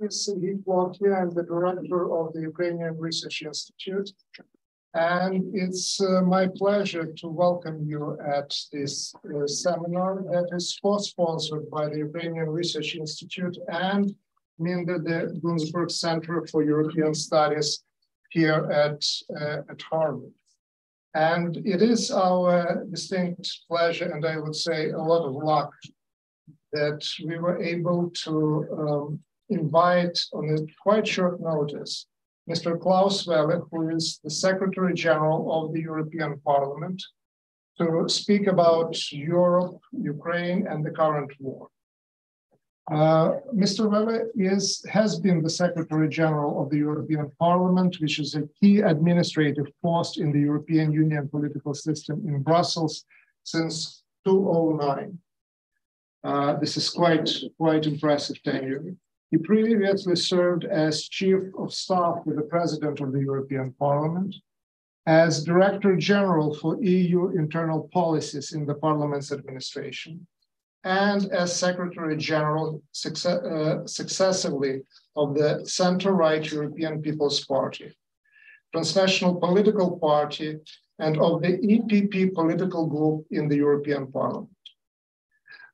is Plokhii. I'm the director of the Ukrainian Research Institute. And it's uh, my pleasure to welcome you at this uh, seminar that is co-sponsored by the Ukrainian Research Institute and Minda de Gunzburg Center for European Studies here at, uh, at Harvard. And it is our distinct pleasure, and I would say a lot of luck, that we were able to um, invite on a quite short notice Mr. Klaus Welle, who is the Secretary General of the European Parliament, to speak about Europe, Ukraine, and the current war. Uh, Mr. Welle is, has been the Secretary General of the European Parliament, which is a key administrative post in the European Union political system in Brussels since 2009. Uh, this is quite, quite impressive tenure. He previously served as Chief of Staff with the President of the European Parliament, as Director General for EU internal policies in the Parliament's administration, and as Secretary General uh, successively of the center-right European People's Party, transnational political party, and of the EPP political group in the European Parliament.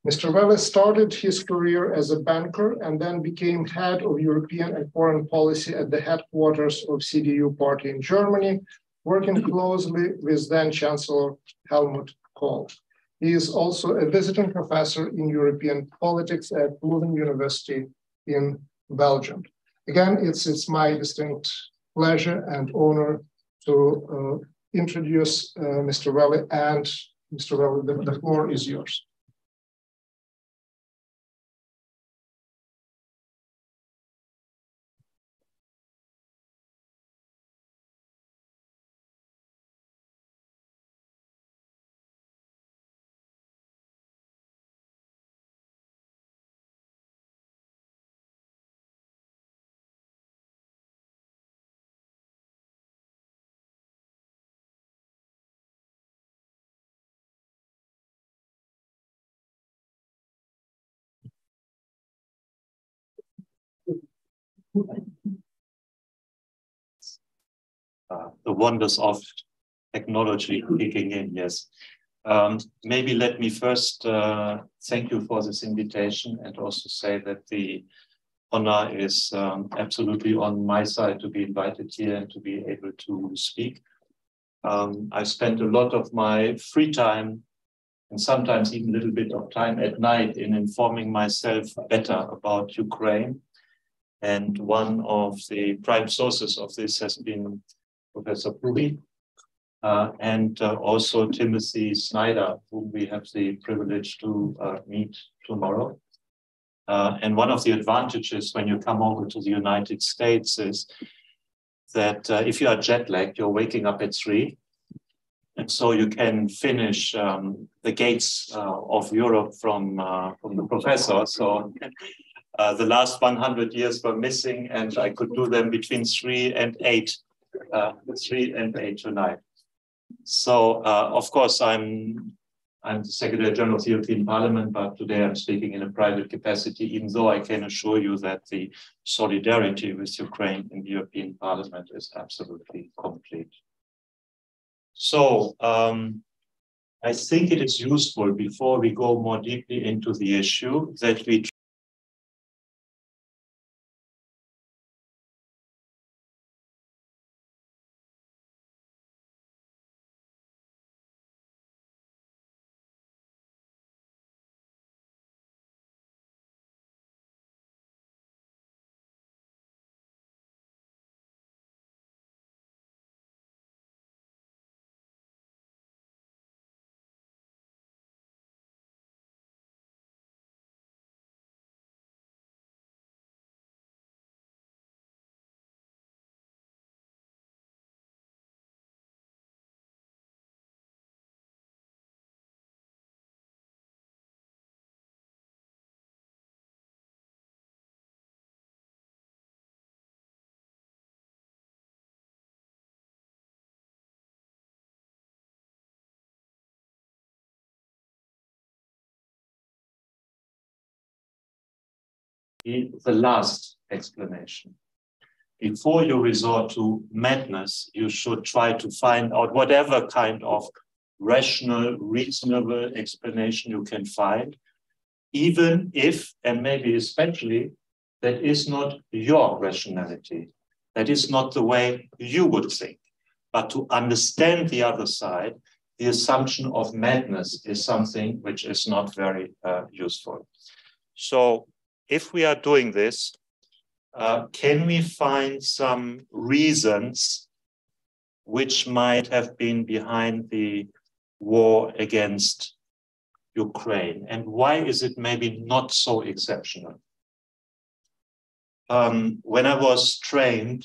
Mr. Welle started his career as a banker and then became head of European and foreign policy at the headquarters of CDU party in Germany, working closely with then Chancellor Helmut Kohl. He is also a visiting professor in European politics at Leuven University in Belgium. Again, it's, it's my distinct pleasure and honor to uh, introduce uh, Mr. Welle and Mr. Welle, the, the floor is yours. Uh, the wonders of technology kicking in, yes. Um, maybe let me first uh, thank you for this invitation and also say that the honor is um, absolutely on my side to be invited here and to be able to speak. Um, I spent a lot of my free time and sometimes even a little bit of time at night in informing myself better about Ukraine and one of the prime sources of this has been Professor Puri, uh, and uh, also Timothy Snyder, whom we have the privilege to uh, meet tomorrow. Uh, and one of the advantages when you come over to the United States is that uh, if you are jet lagged, you're waking up at three. And so you can finish um, the gates uh, of Europe from, from the professor. So uh, the last 100 years were missing, and I could do them between three and eight, uh, three and eight tonight. So, uh, of course, I'm I'm the Secretary General of the European Parliament, but today I'm speaking in a private capacity, even though I can assure you that the solidarity with Ukraine in the European Parliament is absolutely complete. So, um, I think it is useful before we go more deeply into the issue that we the last explanation. Before you resort to madness, you should try to find out whatever kind of rational, reasonable explanation you can find, even if, and maybe especially, that is not your rationality. That is not the way you would think. But to understand the other side, the assumption of madness is something which is not very uh, useful. So, if we are doing this, uh, can we find some reasons which might have been behind the war against Ukraine? And why is it maybe not so exceptional? Um, when I was trained,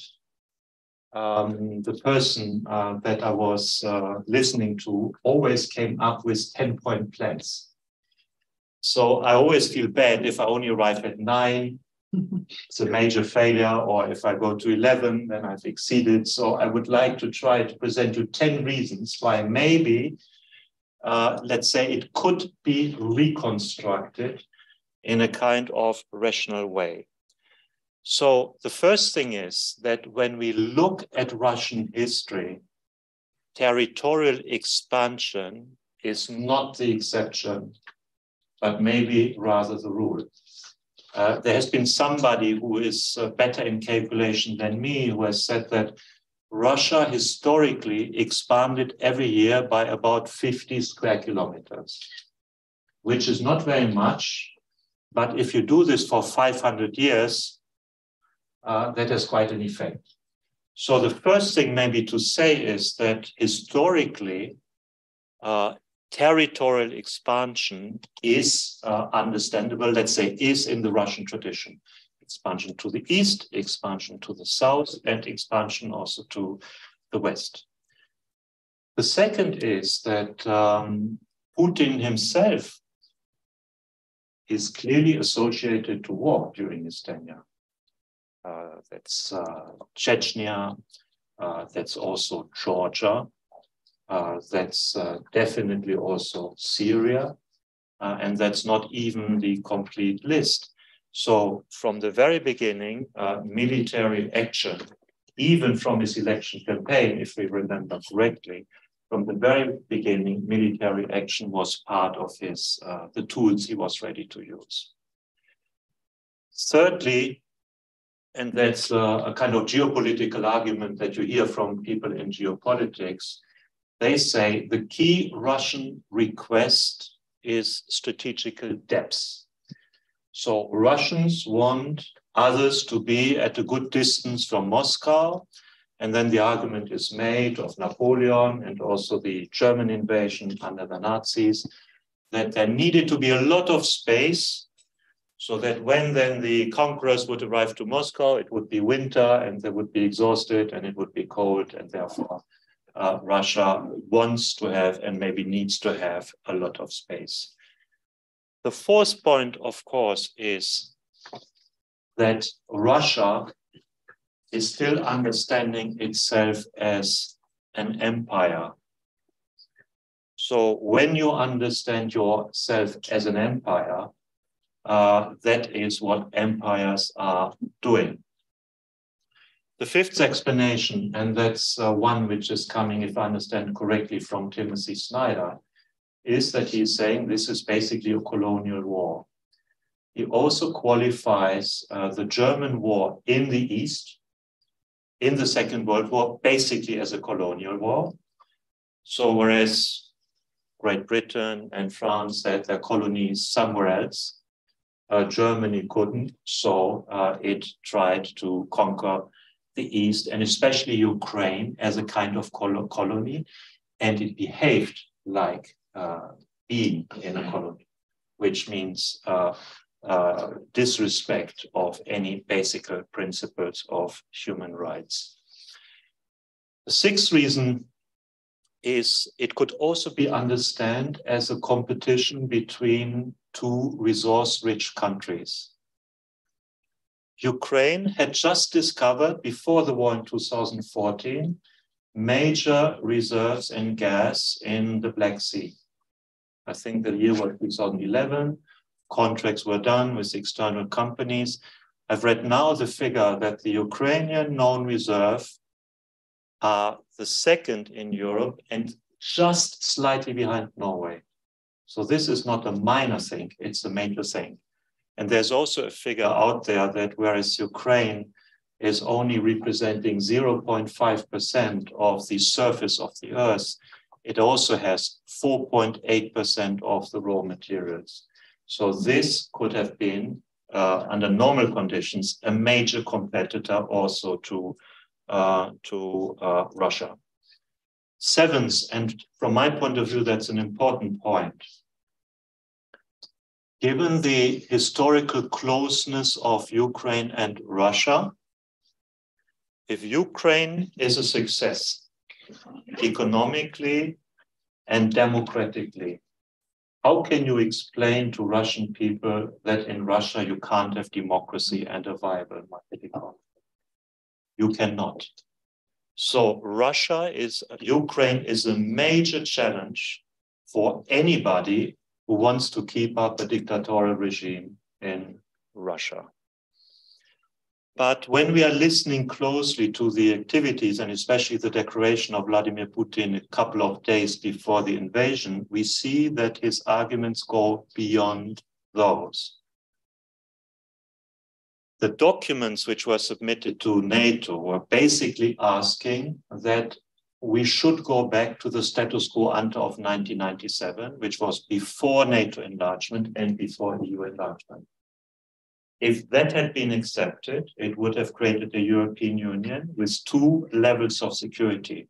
um, the person uh, that I was uh, listening to always came up with 10 point plans. So I always feel bad if I only arrive at nine, it's a major failure, or if I go to 11, then I've exceeded. So I would like to try to present you 10 reasons why maybe uh, let's say it could be reconstructed in a kind of rational way. So the first thing is that when we look at Russian history, territorial expansion is not the exception, but maybe rather the rule. Uh, there has been somebody who is uh, better in calculation than me who has said that Russia historically expanded every year by about 50 square kilometers, which is not very much. But if you do this for 500 years, uh, that has quite an effect. So the first thing maybe to say is that historically, uh, territorial expansion is uh, understandable, let's say, is in the Russian tradition expansion to the east, expansion to the south, and expansion also to the west. The second is that um, Putin himself is clearly associated to war during his tenure. Uh, that's uh, Chechnya, uh, that's also Georgia, uh, that's uh, definitely also Syria, uh, and that's not even the complete list. So from the very beginning, uh, military action, even from his election campaign, if we remember correctly, from the very beginning, military action was part of his uh, the tools he was ready to use. Thirdly, and that's uh, a kind of geopolitical argument that you hear from people in geopolitics, they say the key Russian request is strategical depth. So Russians want others to be at a good distance from Moscow. And then the argument is made of Napoleon and also the German invasion under the Nazis that there needed to be a lot of space so that when then the conquerors would arrive to Moscow, it would be winter and they would be exhausted and it would be cold. And therefore, uh, Russia wants to have and maybe needs to have a lot of space. The fourth point, of course, is that Russia is still understanding itself as an empire. So when you understand yourself as an empire, uh, that is what empires are doing. The fifth explanation, and that's uh, one which is coming, if I understand correctly, from Timothy Snyder, is that he's saying this is basically a colonial war. He also qualifies uh, the German war in the East, in the Second World War, basically as a colonial war. So, whereas Great Britain and France had their colonies somewhere else, uh, Germany couldn't. So, uh, it tried to conquer the East and especially Ukraine as a kind of col- colony. And it behaved like uh, being in a colony, which means uh, uh, disrespect of any basic principles of human rights. The sixth reason is it could also be understood as a competition between two resource-rich countries. Ukraine had just discovered before the war in 2014 major reserves in gas in the Black Sea. I think the year was 2011. Contracts were done with external companies. I've read now the figure that the Ukrainian known reserve are the second in Europe and just slightly behind Norway. So this is not a minor thing, it's a major thing. And there's also a figure out there that whereas Ukraine is only representing 0.5% of the surface of the earth, it also has 4.8% of the raw materials. So this could have been, uh, under normal conditions, a major competitor also to, uh, to uh, Russia. Seventh, and from my point of view, that's an important point. Given the historical closeness of Ukraine and Russia, if Ukraine is a success economically and democratically, how can you explain to Russian people that in Russia you can't have democracy and a viable market economy? You cannot. So Russia is, Ukraine is a major challenge for anybody who wants to keep up a dictatorial regime in Russia. But when we are listening closely to the activities and especially the declaration of Vladimir Putin a couple of days before the invasion, we see that his arguments go beyond those. The documents which were submitted to NATO were basically asking that we should go back to the status quo ante of 1997, which was before NATO enlargement and before EU enlargement. If that had been accepted, it would have created a European Union with two levels of security.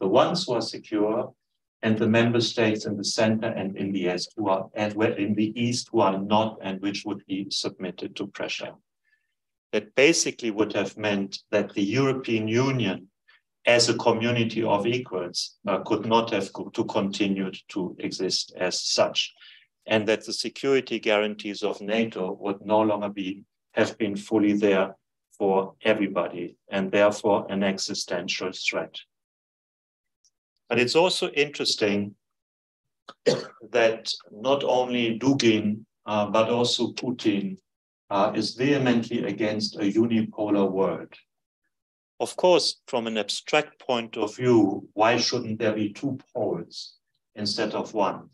The ones who are secure and the member states in the center and in the east who are in the east who are not and which would be submitted to pressure. That basically would have meant that the European Union as a community of equals uh, could not have to continue to exist as such and that the security guarantees of NATO would no longer be have been fully there for everybody and therefore an existential threat. But it's also interesting that not only Dugin, uh, but also Putin uh, is vehemently against a unipolar world. Of course, from an abstract point of view, why shouldn't there be two poles instead of one?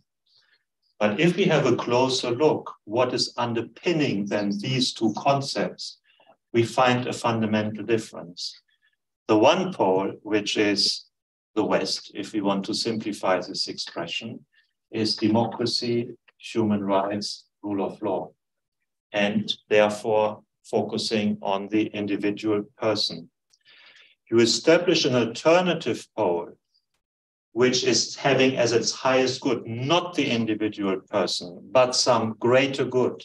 But if we have a closer look, what is underpinning then these two concepts, we find a fundamental difference. The one pole, which is the West, if we want to simplify this expression, is democracy, human rights, rule of law, and therefore focusing on the individual person. You establish an alternative pole which is having as its highest good not the individual person, but some greater good.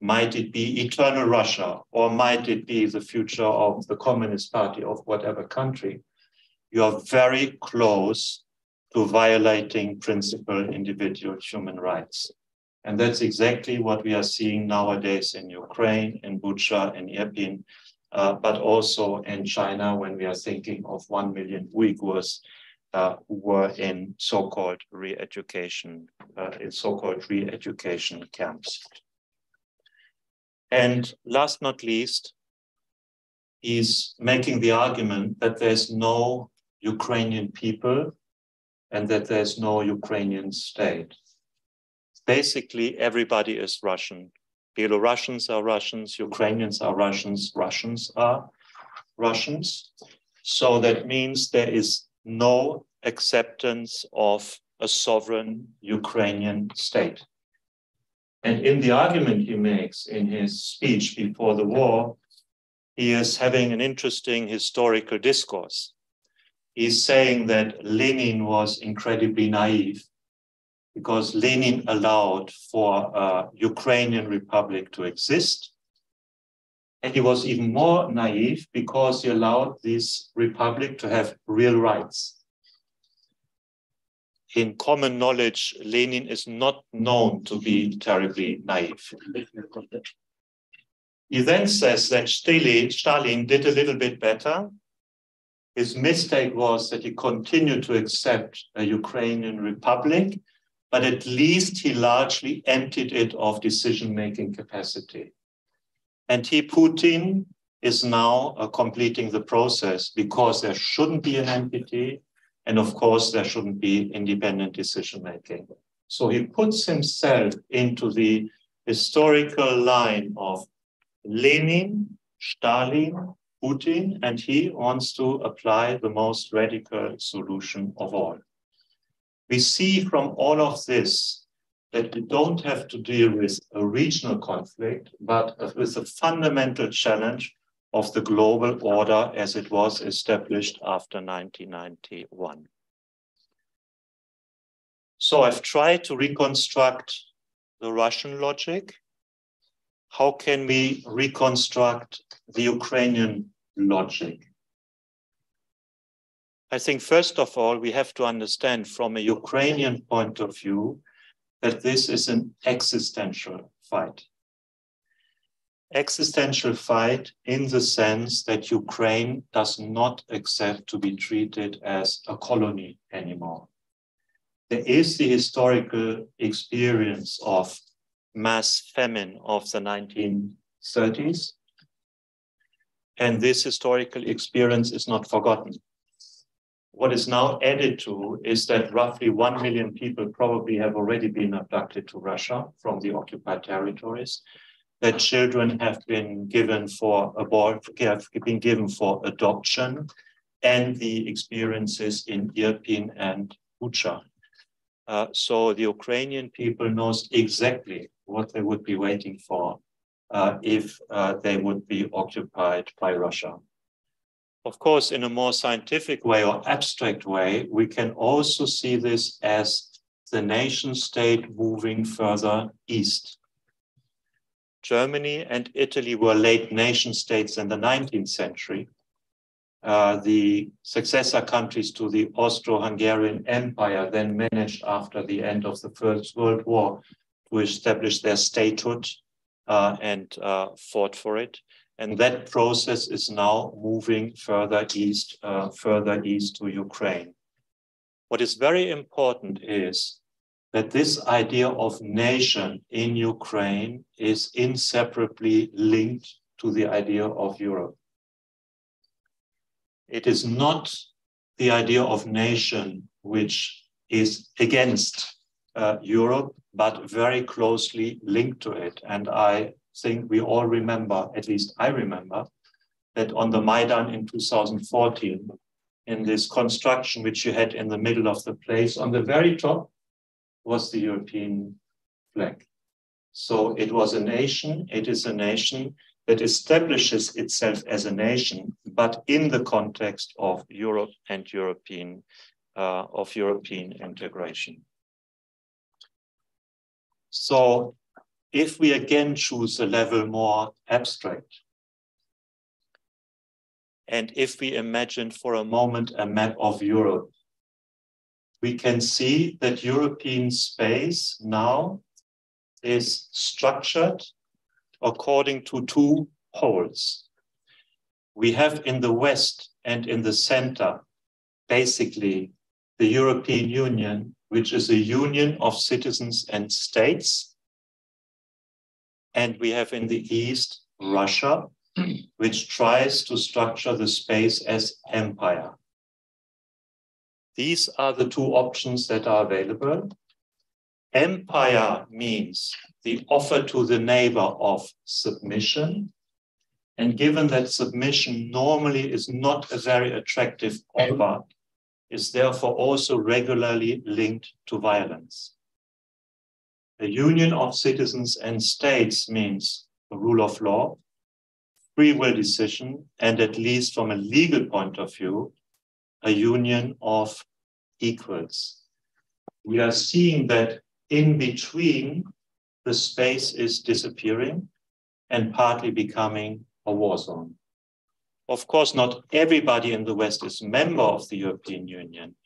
Might it be eternal Russia, or might it be the future of the Communist Party of whatever country? You are very close to violating principal individual human rights. And that's exactly what we are seeing nowadays in Ukraine, in Bucha, in Irpin, uh, but also in China when we are thinking of 1 million Uyghurs uh, were in so-called re-education, uh, in so-called re-education camps. And last not least, he's making the argument that there's no Ukrainian people and that there's no Ukrainian state. Basically, everybody is Russian. Belarusians are Russians, Ukrainians are Russians, Russians are Russians. So that means there is no acceptance of a sovereign Ukrainian state. And in the argument he makes in his speech before the war, he is having an interesting historical discourse. He's saying that Lenin was incredibly naive because Lenin allowed for a Ukrainian republic to exist and he was even more naive because he allowed this republic to have real rights. In common knowledge, Lenin is not known to be terribly naive. He then says that Stalin did a little bit better. His mistake was that he continued to accept a Ukrainian republic, but at least he largely emptied it of decision making capacity. And he, Putin, is now uh, completing the process because there shouldn't be an NPT. And of course, there shouldn't be independent decision making. So he puts himself into the historical line of Lenin, Stalin, Putin, and he wants to apply the most radical solution of all. We see from all of this that we don't have to deal with a regional conflict, but with a fundamental challenge of the global order as it was established after 1991. So I've tried to reconstruct the Russian logic. How can we reconstruct the Ukrainian logic? I think, first of all, we have to understand from a Ukrainian point of view that this is an existential fight. Existential fight in the sense that Ukraine does not accept to be treated as a colony anymore. There is the historical experience of mass famine of the 1930s. And this historical experience is not forgotten. What is now added to is that roughly 1 million people probably have already been abducted to Russia from the occupied territories, that children have been given for abort, have been given for adoption, and the experiences in Irpin and Bucha. Uh, so the Ukrainian people knows exactly what they would be waiting for uh, if uh, they would be occupied by Russia. Of course, in a more scientific way or abstract way, we can also see this as the nation state moving further east. Germany and Italy were late nation states in the 19th century. Uh, the successor countries to the Austro-Hungarian Empire then managed after the end of the First World War to establish their statehood uh, and uh, fought for it. And that process is now moving further east, uh, further east to Ukraine. What is very important is that this idea of nation in Ukraine is inseparably linked to the idea of Europe. It is not the idea of nation which is against uh, Europe, but very closely linked to it. And I think we all remember, at least I remember, that on the Maidan in 2014, in this construction which you had in the middle of the place, on the very top was the European flag. So it was a nation, it is a nation that establishes itself as a nation, but in the context of Europe and European, uh, of European integration. So if we again choose a level more abstract, and if we imagine for a moment a map of Europe, we can see that European space now is structured according to two poles. We have in the West and in the center, basically, the European Union, which is a union of citizens and states. And we have in the East, Russia, which tries to structure the space as empire. These are the two options that are available. Empire means the offer to the neighbor of submission. And given that submission normally is not a very attractive offer, is therefore also regularly linked to violence. A union of citizens and states means the rule of law, free will decision, and at least from a legal point of view, a union of equals. We are seeing that in between, the space is disappearing and partly becoming a war zone. Of course, not everybody in the West is member of the European Union,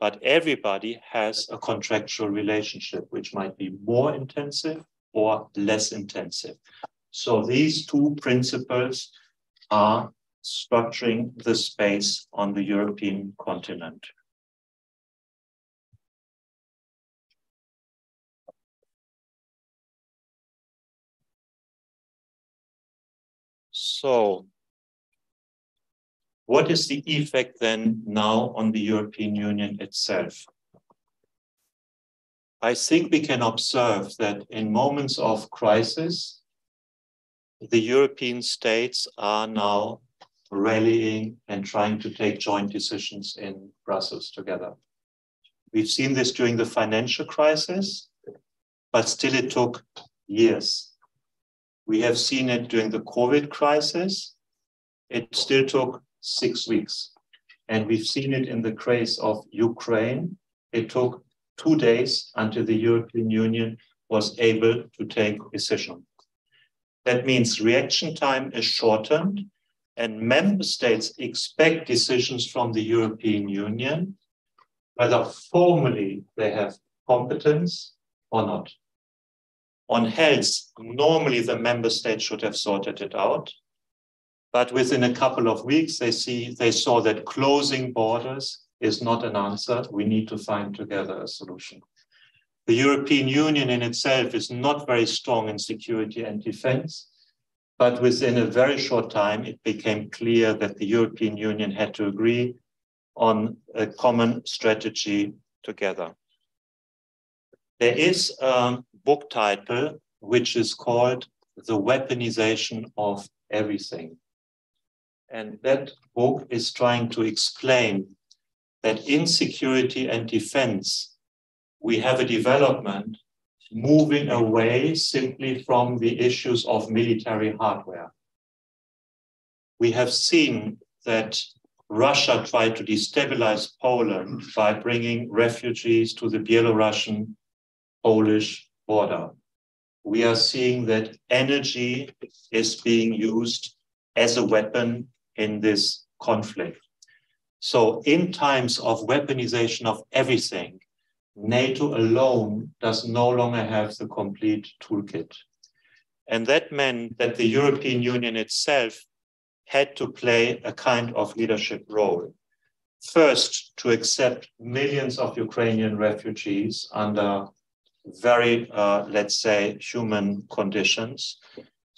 but everybody has a contractual relationship, which might be more intensive or less intensive. So these two principles are structuring the space on the European continent. So, what is the effect then now on the European Union itself? I think we can observe that in moments of crisis, the European states are now rallying and trying to take joint decisions in Brussels together. We've seen this during the financial crisis, but still it took years. We have seen it during the COVID crisis. It still took six weeks. And we've seen it in the case of Ukraine. It took two days until the European Union was able to take a decision. That means reaction time is shortened and member states expect decisions from the European Union, whether formally they have competence or not. On health, normally the member states should have sorted it out. But within a couple of weeks, they see they saw that closing borders is not an answer. We need to find together a solution. The European Union in itself is not very strong in security and defense, but within a very short time, it became clear that the European Union had to agree on a common strategy together. There is a book title which is called The Weaponization of Everything. And that book is trying to explain that in security and defense, we have a development moving away simply from the issues of military hardware. We have seen that Russia tried to destabilize Poland by bringing refugees to the Belarusian Polish border. We are seeing that energy is being used as a weapon in this conflict. So, in times of weaponization of everything, NATO alone does no longer have the complete toolkit. And that meant that the European Union itself had to play a kind of leadership role. First, to accept millions of Ukrainian refugees under very, uh, let's say, human conditions.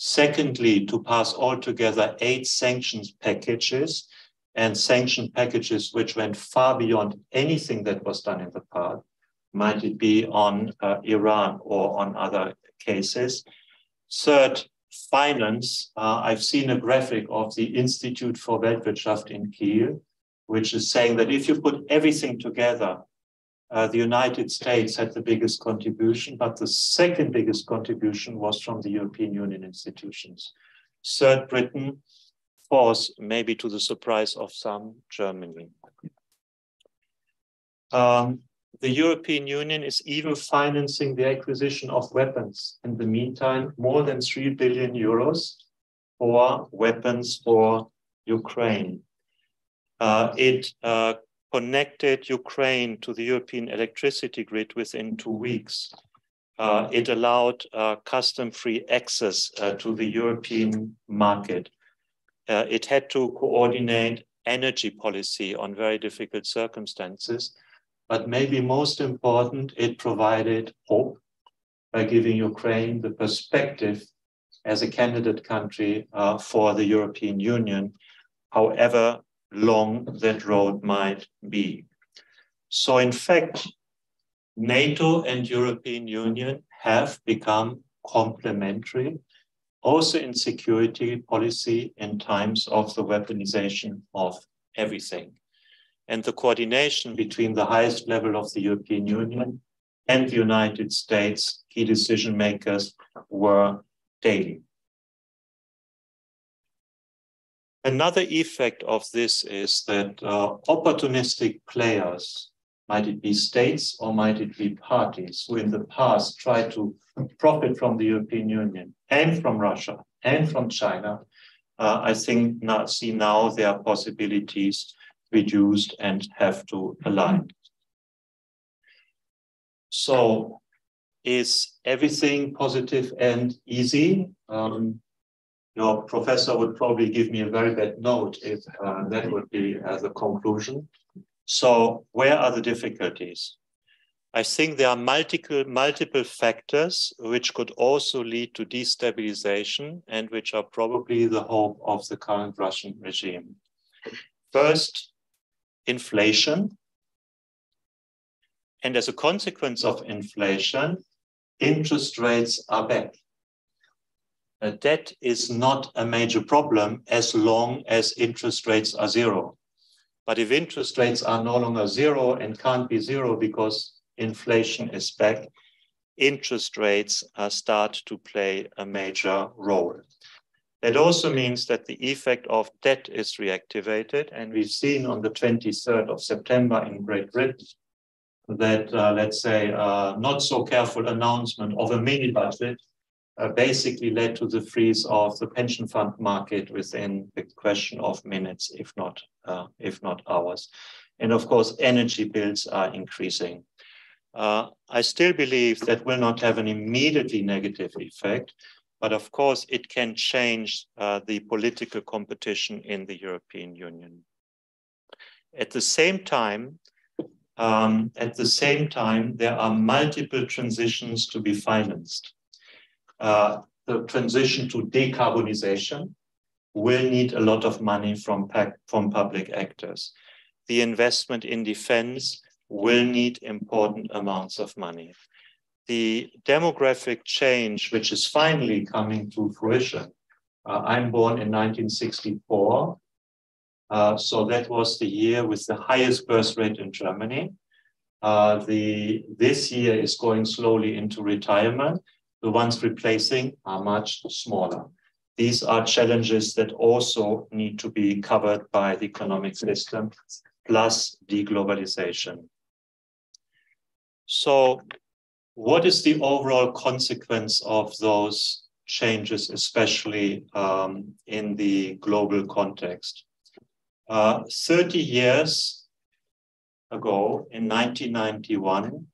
Secondly, to pass altogether eight sanctions packages and sanction packages which went far beyond anything that was done in the past, might it be on uh, Iran or on other cases. Third, finance. Uh, I've seen a graphic of the Institute for Weltwirtschaft in Kiel, which is saying that if you put everything together, uh, the United States had the biggest contribution, but the second biggest contribution was from the European Union institutions. Third, Britain. Fourth, maybe to the surprise of some, Germany. Um, the European Union is even financing the acquisition of weapons. In the meantime, more than 3 billion euros for weapons for Ukraine. Uh, it uh, connected Ukraine to the European electricity grid within two weeks. Uh, it allowed uh, custom free access uh, to the European market. Uh, it had to coordinate energy policy on very difficult circumstances but maybe most important, it provided hope by giving Ukraine the perspective as a candidate country uh, for the European Union, however long that road might be. So, in fact, NATO and European Union have become complementary, also in security policy in times of the weaponization of everything and the coordination between the highest level of the European Union and the United States key decision makers were daily. Another effect of this is that uh, opportunistic players, might it be states or might it be parties, who in the past tried to profit from the European Union and from Russia and from China, uh, I think now see now their possibilities reduced and have to align. So is everything positive and easy? Um, your professor would probably give me a very bad note if uh, that would be as a conclusion. So where are the difficulties? I think there are multiple, multiple factors which could also lead to destabilization and which are probably the hope of the current Russian regime. First, inflation. And as a consequence of inflation, interest rates are back. A debt is not a major problem as long as interest rates are zero. But if interest rates are no longer zero and can't be zero because inflation is back, interest rates uh, start to play a major role. That also means that the effect of debt is reactivated. And we've seen on the 23rd of September in Great Britain that, uh, let's say, uh, not so careful announcement of a mini budget uh, basically led to the freeze of the pension fund market within the question of minutes, if not, uh, if not hours. And of course, energy bills are increasing. Uh, I still believe that will not have an immediately negative effect, but of course it can change uh, the political competition in the European Union. At the same time, um, at the same time, there are multiple transitions to be financed. Uh, the transition to decarbonization will need a lot of money from, from public actors. The investment in defense will need important amounts of money. The demographic change, which is finally coming to fruition, uh, I'm born in 1964. Uh, so that was the year with the highest birth rate in Germany. Uh, the, this year is going slowly into retirement. The ones replacing are much smaller. These are challenges that also need to be covered by the economic system, plus deglobalization. So what is the overall consequence of those changes, especially um, in the global context? Uh, 30 years ago, in 1991,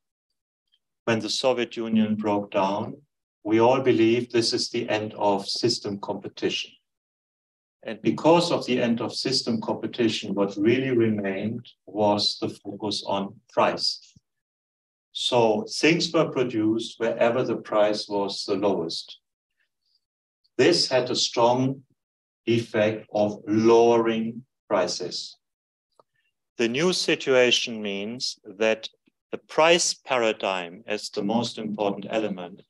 when the Soviet Union broke down, we all believe this is the end of system competition. And because of the end of system competition, what really remained was the focus on price. So things were produced wherever the price was the lowest. This had a strong effect of lowering prices. The new situation means that the price paradigm as the most important element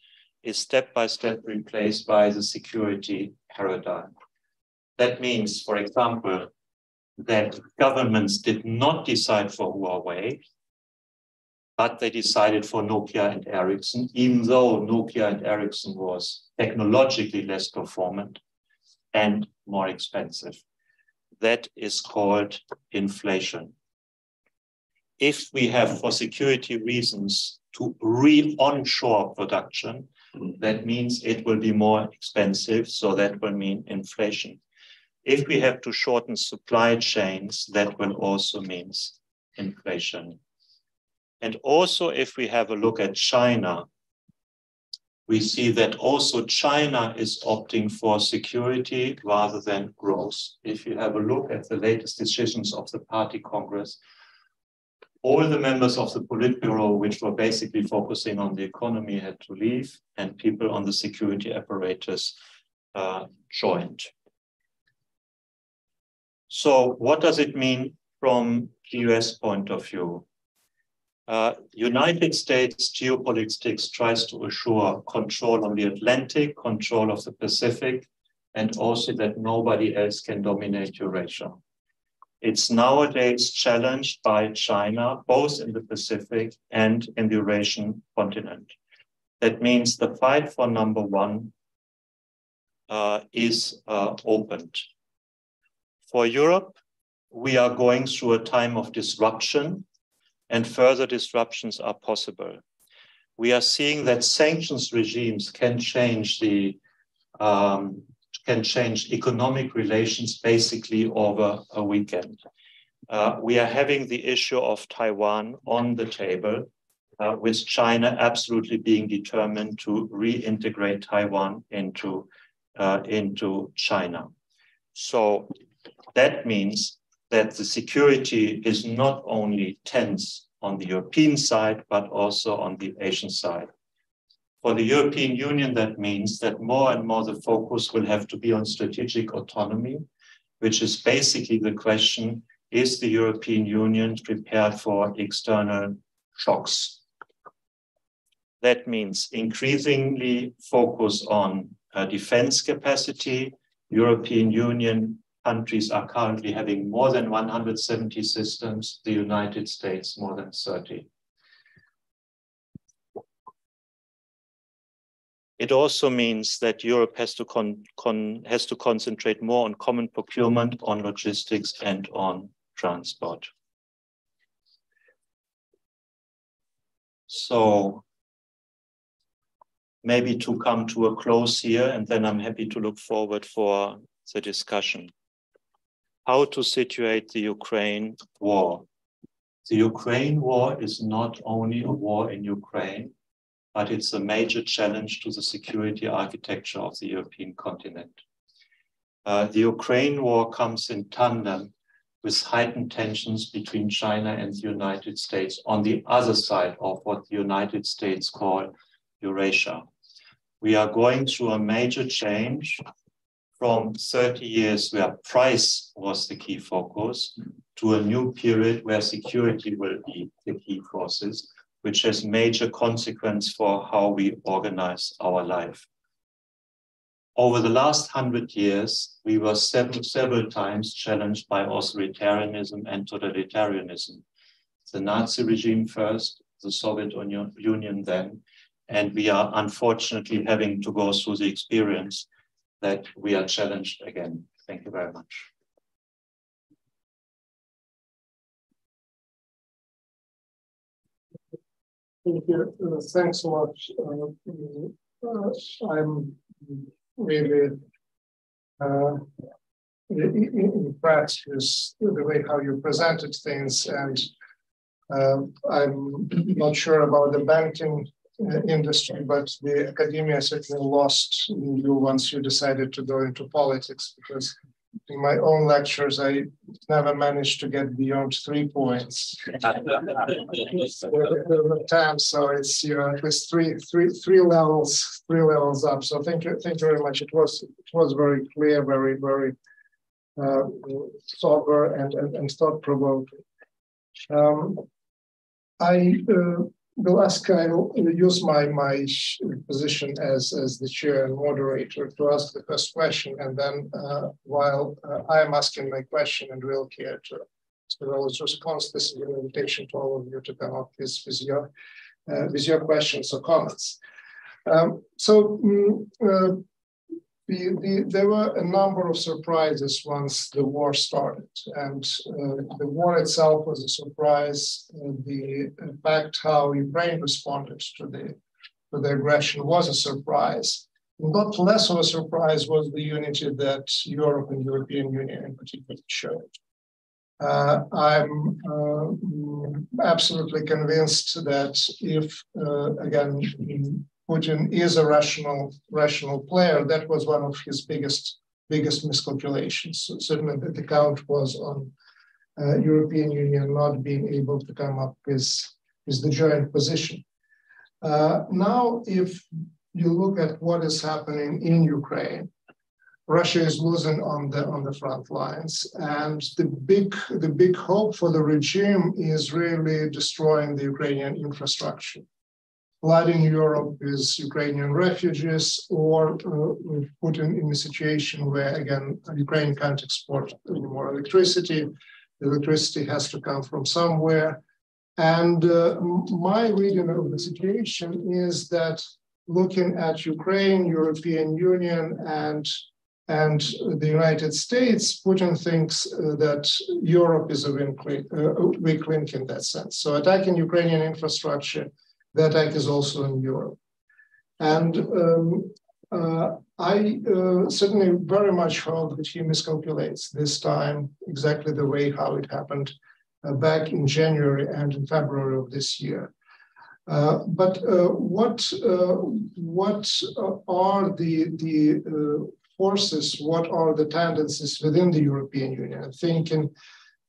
is step by step replaced by the security paradigm. That means, for example, that governments did not decide for Huawei, but they decided for Nokia and Ericsson, even though Nokia and Ericsson was technologically less performant and more expensive. That is called inflation. If we have, for security reasons, to re-onshore production, that means it will be more expensive, so that will mean inflation. If we have to shorten supply chains, that will also mean inflation. And also, if we have a look at China, we see that also China is opting for security rather than growth. If you have a look at the latest decisions of the party congress, all the members of the Politburo, which were basically focusing on the economy, had to leave, and people on the security apparatus uh, joined. So, what does it mean from the US point of view? Uh, United States geopolitics tries to assure control on the Atlantic, control of the Pacific, and also that nobody else can dominate Eurasia. It's nowadays challenged by China, both in the Pacific and in the Eurasian continent. That means the fight for number one uh, is uh, opened. For Europe, we are going through a time of disruption and further disruptions are possible. We are seeing that sanctions regimes can change the um, can change economic relations basically over a weekend. Uh, we are having the issue of Taiwan on the table, uh, with China absolutely being determined to reintegrate Taiwan into, uh, into China. So that means that the security is not only tense on the European side, but also on the Asian side. For the European Union, that means that more and more the focus will have to be on strategic autonomy, which is basically the question, is the European Union prepared for external shocks? That means increasingly focus on uh, defense capacity. European Union countries are currently having more than 170 systems, the United States more than 30. It also means that Europe has to, con, con, has to concentrate more on common procurement, on logistics, and on transport. So maybe to come to a close here, and then I'm happy to look forward for the discussion. How to situate the Ukraine war. The Ukraine war is not only a war in Ukraine, but it's a major challenge to the security architecture of the European continent. Uh, the Ukraine war comes in tandem with heightened tensions between China and the United States on the other side of what the United States call Eurasia. We are going through a major change from 30 years where price was the key focus to a new period where security will be the key forces which has major consequence for how we organize our life. Over the last hundred years, we were several, several times challenged by authoritarianism and totalitarianism. The Nazi regime first, the Soviet Union then, and we are unfortunately having to go through the experience that we are challenged again. Thank you very much. Thank you. Uh, thanks a lot. Uh, uh, I'm really uh, impressed with the way how you presented things, and uh, I'm not sure about the banking uh, industry, but the academia certainly lost you once you decided to go into politics because in my own lectures, I never managed to get beyond three points. Ten, so it's you know at least three, three, three levels, three levels up. So thank you, thank you very much. It was it was very clear, very very uh, sober and and, and thought provoking. Um, I uh, ask, I will use my, my position as, as the chair and moderator to ask the first question. And then uh, while uh, I am asking my question and will care to, Roland's response, this is an invitation to all of you to come up with, with, your, uh, with your questions or comments. Um, so um, the, the, there were a number of surprises once the war started, and uh, the war itself was a surprise. Uh, the fact how Ukraine responded to the to the aggression was a surprise. Not less of a surprise was the unity that Europe and European Union in particular showed. Uh, I'm uh, absolutely convinced that if, uh, again, Putin is a rational rational player. That was one of his biggest biggest miscalculations. So certainly, the, count was on uh, European Union not being able to come up with with the joint position. Uh, now, if you look at what is happening in Ukraine, Russia is losing on the on the front lines, and the big the big hope for the regime is really destroying the Ukrainian infrastructure flooding Europe with Ukrainian refugees or uh, in a situation where, again, Ukraine can't export any more electricity. The electricity has to come from somewhere. And uh, my reading of the situation is that looking at Ukraine, European Union, and and the United States, Putin thinks uh, that Europe is a weak link, uh, weak link in that sense. So attacking Ukrainian infrastructure the attack is also in Europe. And um, uh, I uh, certainly very much hope that he miscalculates this time exactly the way how it happened uh, back in January and in February of this year. Uh, but uh, what uh, what are the the forces? What are the tendencies within the European Union? Thinking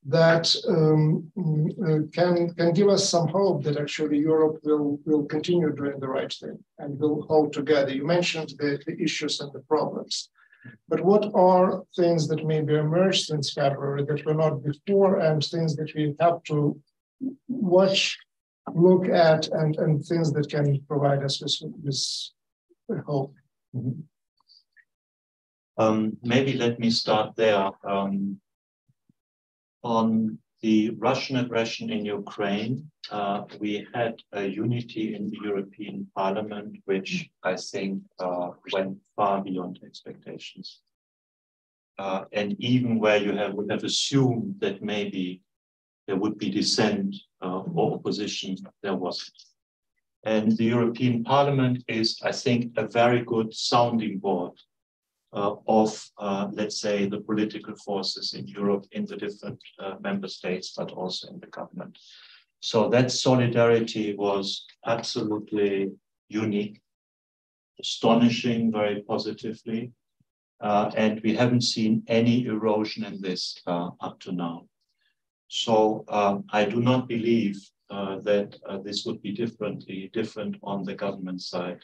that um, uh, can can give us some hope that actually Europe will will continue doing the right thing and will hold together. You mentioned the, the issues and the problems, but what are things that maybe emerged since February that were not before, and things that we have to watch, look at, and and things that can provide us with with hope. Mm -hmm. um, maybe let me start there. Um, on the Russian aggression in Ukraine, uh, we had a unity in the European Parliament, which I think uh, went far beyond expectations. Uh, and even where you have, would have assumed that maybe there would be dissent uh, or opposition, there wasn't. And the European Parliament is, I think, a very good sounding board uh, of, uh, let's say, the political forces in Europe in the different uh, member states, but also in the government. So that solidarity was absolutely unique, astonishing very positively. Uh, and we haven't seen any erosion in this uh, up to now. So um, I do not believe uh, that this would be differently different on the government side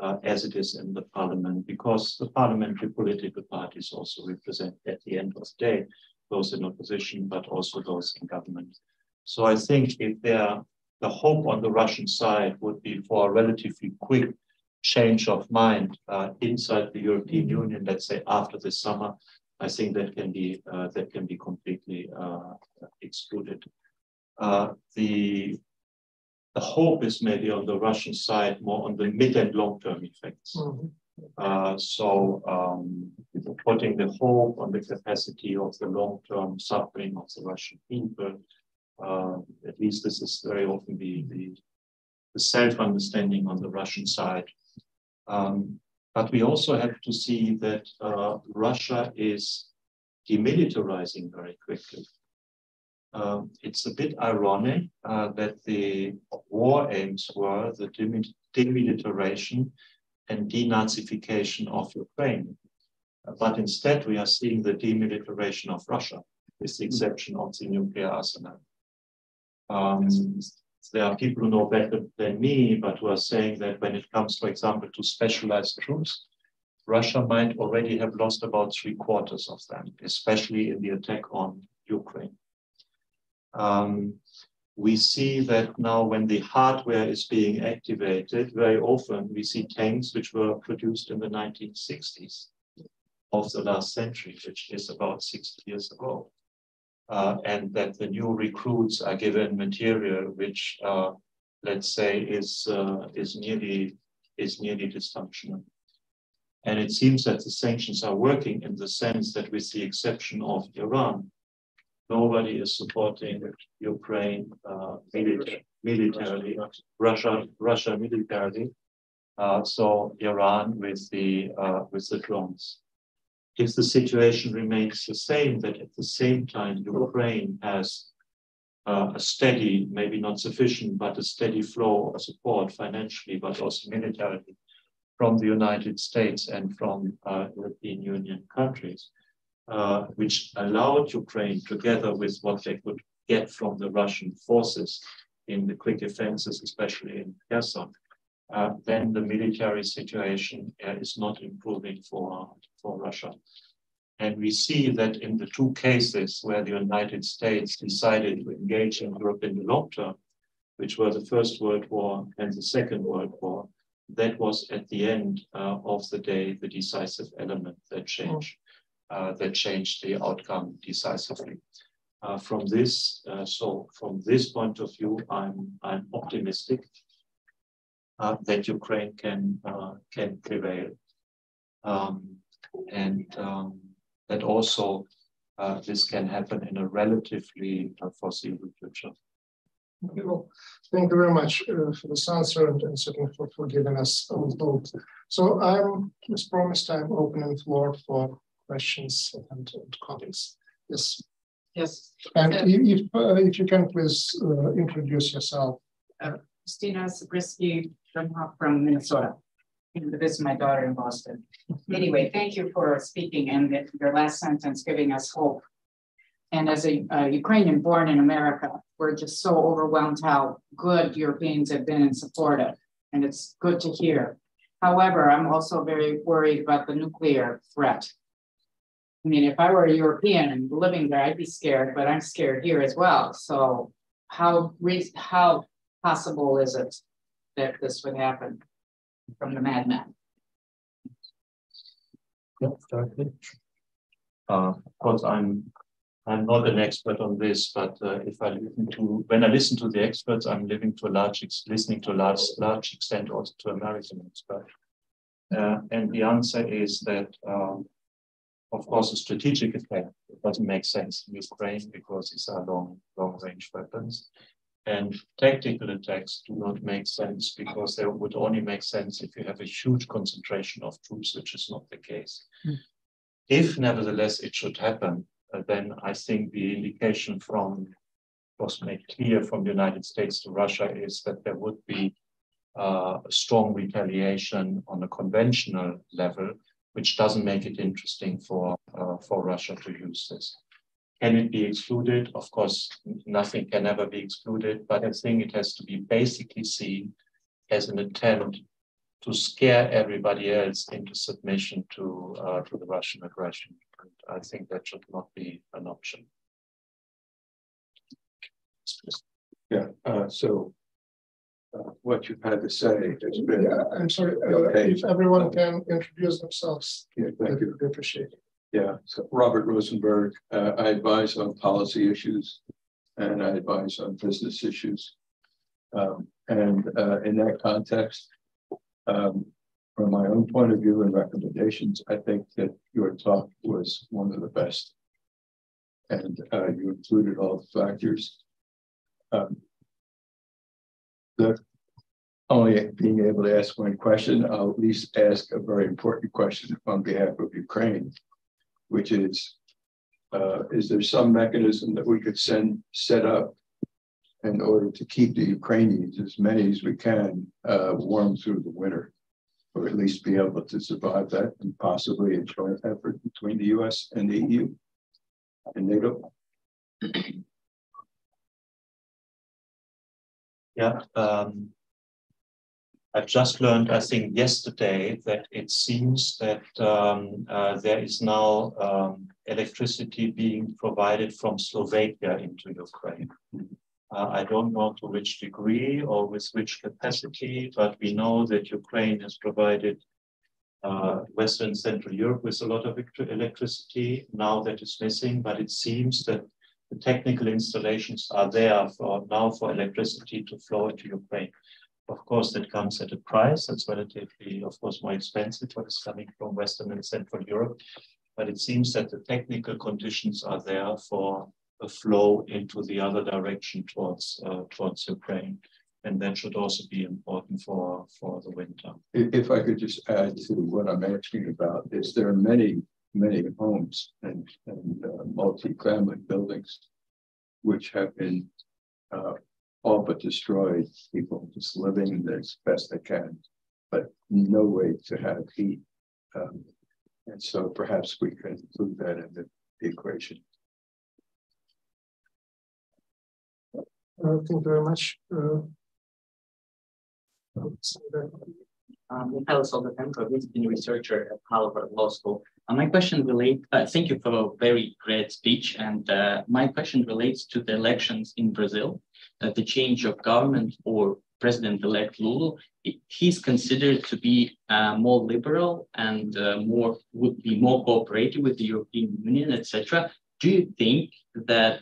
uh, as it is in the parliament, because the parliamentary political parties also represent at the end of the day those in opposition, but also those in government. So I think if there, the hope on the Russian side would be for a relatively quick change of mind uh, inside the European Union, let's say after this summer, I think that can be uh, that can be completely uh, excluded. Uh, the the hope is maybe on the Russian side more on the mid and long term effects. Mm-hmm. Uh, so um, putting the hope on the capacity of the long term suffering of the Russian people. Uh, at least this is very often the, the, the self understanding on the Russian side. Um, but we also have to see that uh, Russia is demilitarizing very quickly. Um, it's a bit ironic uh, that the war aims were the demilitarization and denazification of Ukraine. Uh, but instead, we are seeing the demilitarization of Russia, with the exception of the nuclear arsenal. Um, there are people who know better than me, but who are saying that when it comes, for example, to specialized troops, Russia might already have lost about three quarters of them, especially in the attack on Ukraine. Um, we see that now when the hardware is being activated, very often we see tanks which were produced in the 1960s of the last century, which is about 60 years ago. Uh, and that the new recruits are given material which, uh, let's say, is, uh, is, nearly, is nearly dysfunctional. And it seems that the sanctions are working in the sense that, with the exception of Iran, nobody is supporting Ukraine uh, militarily, Russia, Russia militarily. Uh, so Iran with the uh, with the drones. If the situation remains the same, that at the same time Ukraine has uh, a steady, maybe not sufficient, but a steady flow of support financially, but also militarily from the United States and from uh, European Union countries, uh, which allowed Ukraine, together with what they could get from the Russian forces in the quick offenses, especially in Kherson, uh, then the military situation uh, is not improving for, for Russia. And we see that in the two cases where the United States decided to engage in Europe in the long term, which were the First World War and the Second World War, that was at the end uh, of the day the decisive element that changed uh, that changed the outcome decisively. Uh, from this, uh, so from this point of view, I'm I'm optimistic uh, that Ukraine can can prevail, um, and um, that also this can happen in a relatively foreseeable future. Okay, well, thank you very much uh, for this answer and, and certainly for, for giving us a vote. So I'm, as promised, I'm opening the floor for questions and, and comments. Yes. Yes. And uh, if, uh, if you can please uh, introduce yourself. Uh, Christina Zabriskie from, from Minnesota. Came to visit my daughter in Boston. Anyway, thank you for speaking and your last sentence giving us hope. and as a, a Ukrainian born in America, we're just so overwhelmed how good Europeans have been in and supportive, and it's good to hear. However, I'm also very worried about the nuclear threat. I mean, if I were a European and living there, I'd be scared, but I'm scared here as well. So, how re- how possible is it that this would happen from the madman? Yeah, exactly. Uh, of course, I'm I'm not an expert on this, but uh, if I listen to when I listen to the experts, I'm living to a large listening to a large large extent also to American experts. Uh, and the answer is that, um, of course, a strategic attack doesn't make sense in Ukraine because these are long long range weapons. And tactical attacks do not make sense because they would only make sense if you have a huge concentration of troops, which is not the case. Mm. If nevertheless it should happen, uh, then I think the indication from was made clear from the United States to Russia is that there would be uh, a strong retaliation on a conventional level, which doesn't make it interesting for uh, for Russia to use this. Can it be excluded? Of course, nothing can ever be excluded, but I think it has to be basically seen as an attempt to scare everybody else into submission to uh, to the Russian aggression. And I think that should not be an option. Yeah. Uh, so uh, what you've had to say has been. Yeah, I'm sorry. Uh. If everyone can introduce themselves, yeah, thank you. Appreciate it. Yeah. So Robert Rosenberg. Uh, I advise on policy issues, and I advise on business issues. Um, and uh, in that context, um, from my own point of view and recommendations, I think that your talk was one of the best. And uh, you included all the factors. Um, only being able to ask one question, I'll at least ask a very important question on behalf of Ukraine, which is, uh, is there some mechanism that we could send set up in order to keep the Ukrainians, as many as we can, uh, warm through the winter, or at least be able to survive that, and possibly a joint effort between the US and the EU and NATO. Yeah, um, I've just learned, I think, yesterday that it seems that um, uh, there is now um, electricity being provided from Slovakia into Ukraine. Uh, I don't know to which degree or with which capacity, but we know that Ukraine has provided uh, Western Central Europe with a lot of electricity. Now that is missing, but it seems that the technical installations are there for now for electricity to flow into Ukraine. Of course, that comes at a price that's relatively, of course, more expensive what is coming from Western and Central Europe. But it seems that the technical conditions are there for a flow into the other direction towards uh, towards Ukraine. And that should also be important for, for the winter. If I could just add to what I'm asking about, is there are many, many homes and, and uh, multi-family buildings which have been uh, all but destroyed, people just living as best they can, but no way to have heat. Um, and so perhaps we can include that in the, the equation. Uh, thank you very much. Uh, um, Mikhail Soldatenko, visiting researcher at Harvard Law School. Uh, my question relates, uh, thank you for a very great speech. And uh, my question relates to the elections in Brazil, uh, the change of government or President-elect Lula. He's considered to be uh, more liberal and uh, more would be more cooperative with the European Union, etc. Do you think that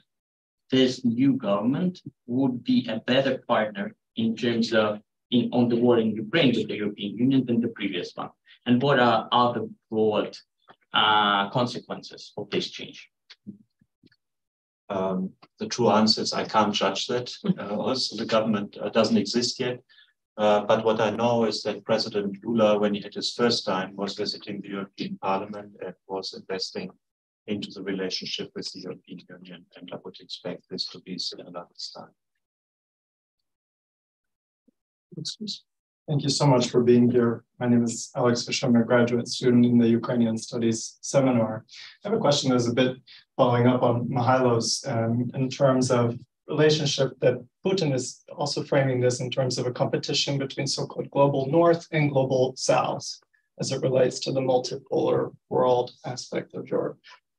this new government would be a better partner in terms of in, on the war in Ukraine with the European Union than the previous one? And what are other broad uh, consequences of this change? Um, the true answer is I can't judge that. Uh, also, the government uh, doesn't exist yet. Uh, but what I know is that President Lula, when he had his first time, was visiting the European Parliament and was investing into the relationship with the European Union. And I would expect this to be similar this time. Thank you so much for being here. My name is Alex Fisher. I'm a graduate student in the Ukrainian Studies seminar. I have a question that's a bit following up on Mihailo's um, in terms of relationship that Putin is also framing this in terms of a competition between so-called global north and global south as it relates to the multipolar world aspect of your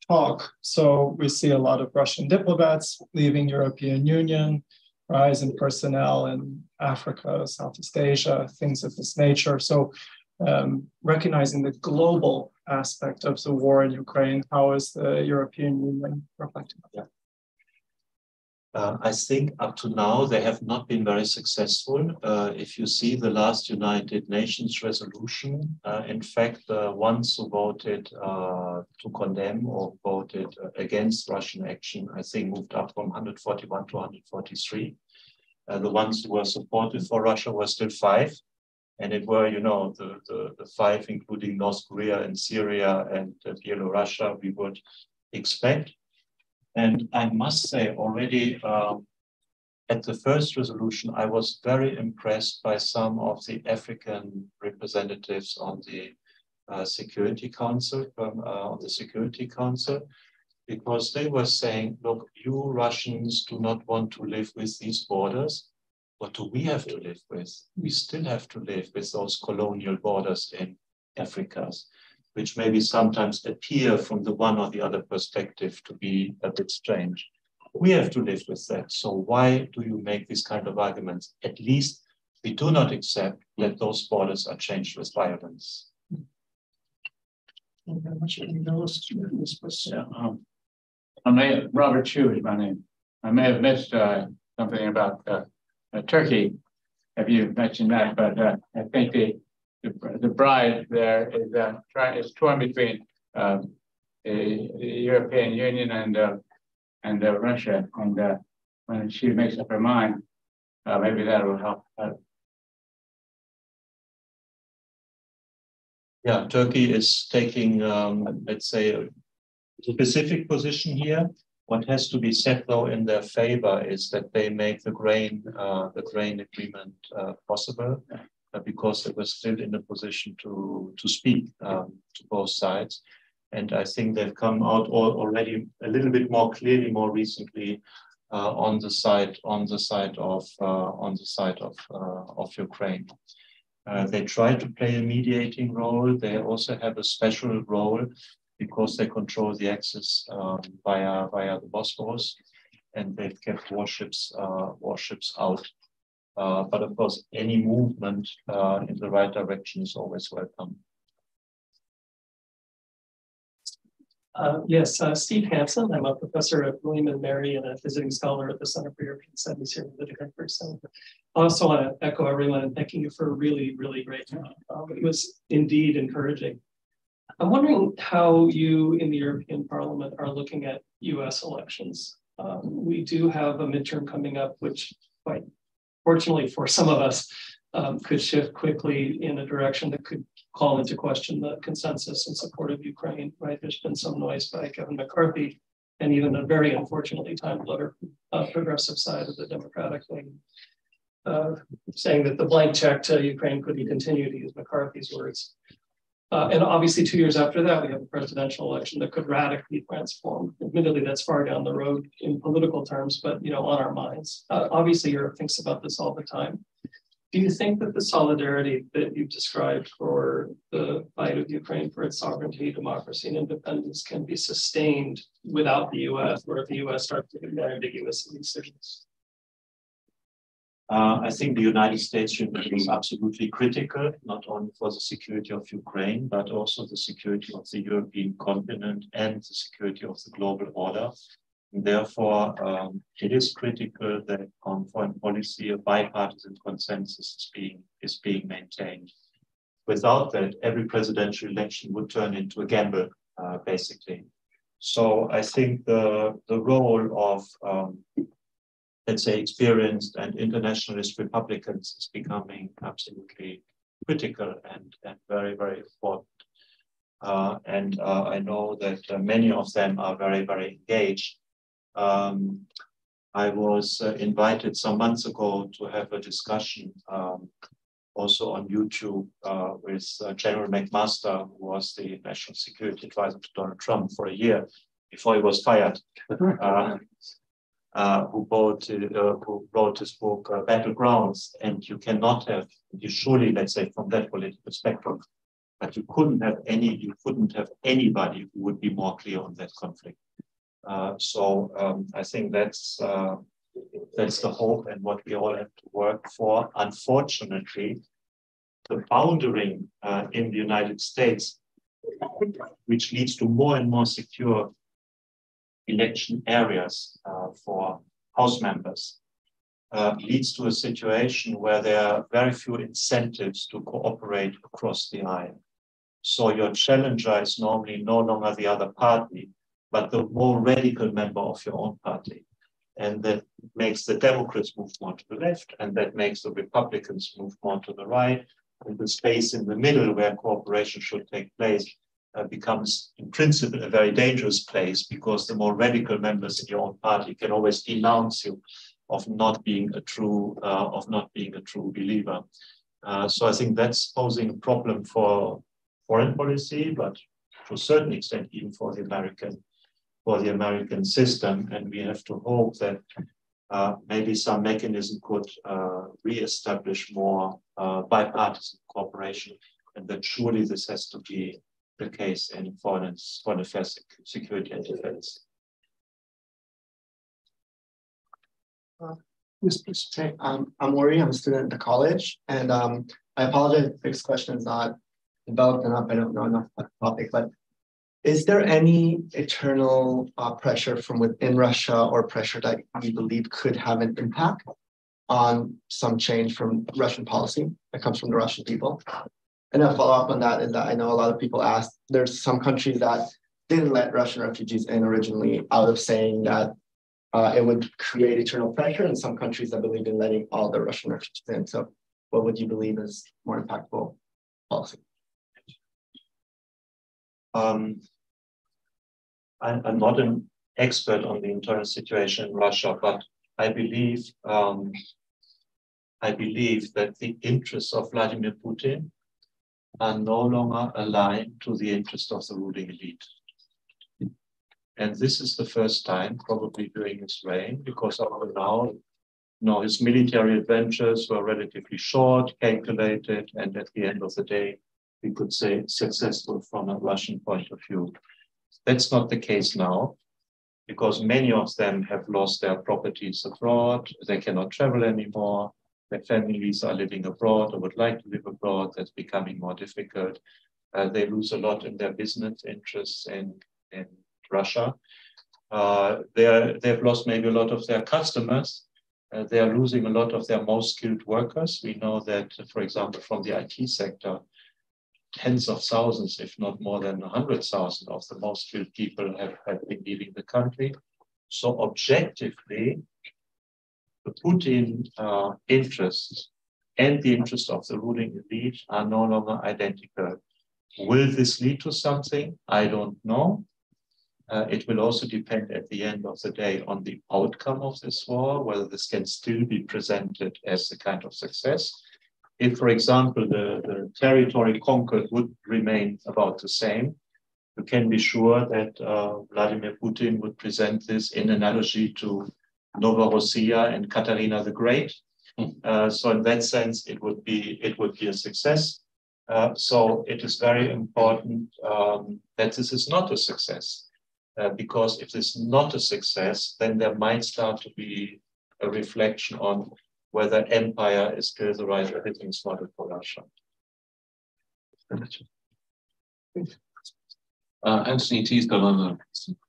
talk. So we see a lot of Russian diplomats leaving European Union, rise in personnel in Africa, Southeast Asia, things of this nature. So um, recognizing the global aspect of the war in Ukraine, how is the European Union reflecting on that? Uh, I think up to now they have not been very successful. Uh, if you see the last United Nations resolution, uh, in fact, the ones who voted uh, to condemn or voted against Russian action, I think moved up from 141 to 143. Uh, the ones who were supportive for Russia were still five. And it were, you know, the, the, the five, including North Korea and Syria and Belarus, we would expect. And I must say, already um, at the first resolution, I was very impressed by some of the African representatives on the uh, Security Council, um, uh, on the Security Council, because they were saying, look, you Russians do not want to live with these borders. What do we have to live with? We still have to live with those colonial borders in Africa which maybe sometimes appear from the one or the other perspective to be a bit strange. We have to live with that. So why do you make these kind of arguments? At least we do not accept that those borders are changed with violence. Yeah, um, I may, Robert Chu is my name. I may have missed uh, something about uh, uh, Turkey, Have you mentioned that, but uh, I think the the, the bride there is uh, trying is torn between um, the, the, European Union and uh, and uh, Russia, and uh, when she makes up her mind, uh, maybe that will help. Yeah, Turkey is taking, um, let's say, a specific position here. What has to be said, though, in their favor is that they make the grain, uh, the grain agreement possible because they were still in a position to, to speak um, to both sides. And I think they've come out already a little bit more clearly more recently uh, on the side on the side of uh, on the side of uh, of Ukraine. Uh, they try to play a mediating role. They also have a special role because they control the access um, via via the Bosphorus, and they've kept warships uh, warships out uh, but of course, any movement uh, in the right direction is always welcome. Uh, yes, uh, Steve Hansen. I'm a professor at William and Mary and a visiting scholar at the Center for European Studies here at the Deckard Center. I also want to echo everyone and thanking you for a really, really great job. Um, it was indeed encouraging. I'm wondering how you in the European Parliament are looking at US elections. Um, we do have a midterm coming up, which quite fortunately for some of us, um, could shift quickly in a direction that could call into question the consensus in support of Ukraine, right? There's been some noise by Kevin McCarthy and even a very unfortunately timed letter, uh, progressive side of the Democratic wing, uh, saying that the blank check to Ukraine could be continued, to use McCarthy's words. Uh, and obviously, two years after that, we have a presidential election that could radically transform. Admittedly, that's far down the road in political terms, but you know, on our minds. Uh, obviously, Europe thinks about this all the time. Do you think that the solidarity that you've described for the fight of Ukraine for its sovereignty, democracy, and independence can be sustained without the U.S., or if the U.S. starts to get more ambiguous in these decisions? Uh, I think the United States is absolutely critical, not only for the security of Ukraine, but also the security of the European continent and the security of the global order. And therefore, um, it is critical that on foreign policy a bipartisan consensus is being, is being maintained. Without that, every presidential election would turn into a gamble, uh, basically. So I think the, the role of um, let's say, experienced and internationalist Republicans is becoming absolutely critical and, and very, very important. Uh, and uh, I know that uh, many of them are very, very engaged. Um, I was uh, invited some months ago to have a discussion um, also on YouTube uh, with uh, General McMaster, who was the national security advisor to Donald Trump for a year before he was fired, uh, uh, who, wrote, uh, who wrote his book Battlegrounds. And you cannot have, you surely, let's say, from that political spectrum, but you couldn't have any, you couldn't have anybody who would be more clear on that conflict. so um, I think that's that's the hope and what we all have to work for. Unfortunately, the boundary uh, in the United States, which leads to more and more secure election areas uh, for House members, uh, leads to a situation where there are very few incentives to cooperate across the aisle. So your challenger is normally no longer the other party, but the more radical member of your own party and that makes the Democrats move more to the left, and that makes the Republicans move more to the right. And the space in the middle where cooperation should take place uh, becomes, in principle, a very dangerous place because the more radical members in your own party can always denounce you of not being a true uh, of not being a true believer. Uh, so I think that's posing a problem for foreign policy, but to a certain extent, even for the American for the American system. And we have to hope that uh, maybe some mechanism could uh, re-establish more uh, bipartisan cooperation, and that surely this has to be the case in foreign, foreign affairs, security, and defense. Uh, please. Um, I'm Ori. I'm a student at the college, and um, I apologize if this question is not developed enough. I don't know enough about the topic, but is there any internal uh, pressure from within Russia or pressure that you believe could have an impact on some change from Russian policy that comes from the Russian people? And a follow up on that is that I know a lot of people ask, there's some countries that didn't let Russian refugees in originally out of saying that uh, it would create eternal pressure, and some countries that believe in letting all the Russian refugees in. So, what would you believe is more impactful policy? Um, I, am not an expert on the internal situation in Russia, but I believe um, I believe that the interests of Vladimir Putin are no longer aligned to the interest of the ruling elite. And this is the first time, probably during his reign, because up to now, know, his military adventures were relatively short, calculated, and at the end of the day, we could say successful from a Russian point of view. That's not the case now, because many of them have lost their properties abroad. They cannot travel anymore. Their families are living abroad or would like to live abroad. That's becoming more difficult. Uh, they lose a lot in their business interests in, in Russia. Uh, they've lost maybe a lot of their customers. Uh, they are losing a lot of their most skilled workers. We know that, for example, from the IT sector, tens of thousands, if not more than 100,000 of the most skilled people have, have been leaving the country. So objectively, the Putin uh, interests and the interests of the ruling elite are no longer identical. Will this lead to something? I don't know. Uh, it will also depend at the end of the day on the outcome of this war, whether this can still be presented as a kind of success if, for example, the, the territory conquered would remain about the same, you can be sure that uh, Vladimir Putin would present this in analogy to Novorossiya and Katarina the Great. Hmm. Uh, so in that sense, it would be it would be a success. Uh, so it is very important um, that this is not a success, uh, because if this is not a success, then there might start to be a reflection on whether empire is still the right business model for Russia. Uh, Anthony Teasdale, I'm a